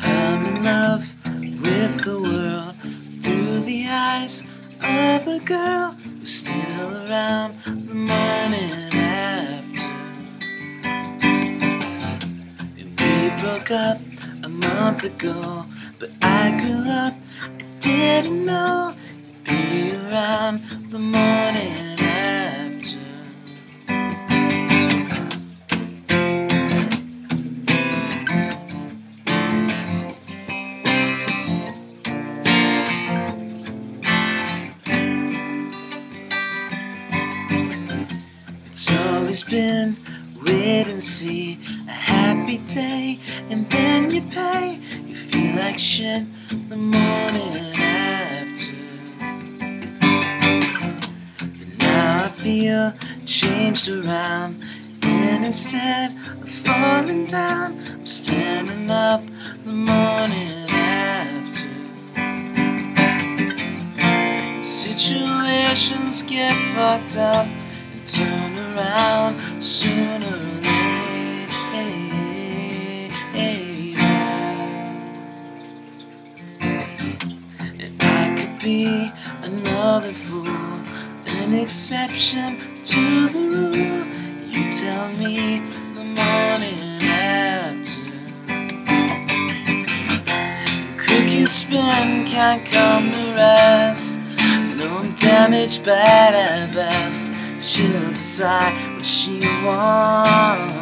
I'm in love with the world through the eyes of a girl who's still around the morning after. And we broke up a month ago, but I grew up, I didn't know you'd be around always been wait and see a happy day, and then you pay. You feel like shit the morning after. But now I feel changed around, and instead of falling down, I'm standing up the morning after. Situations get fucked up turn around sooner or later. And I could be another fool, an exception to the rule. You tell me the morning after. The crooked spin can't come to rest. No damage, bad at best. She'll decide what she wants.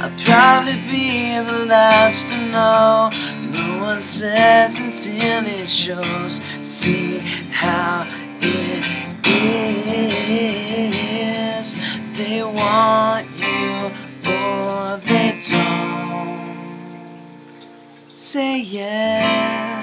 I'll probably be the last to know. No one says until it shows. See how it is. They want you or they don't. Say yeah.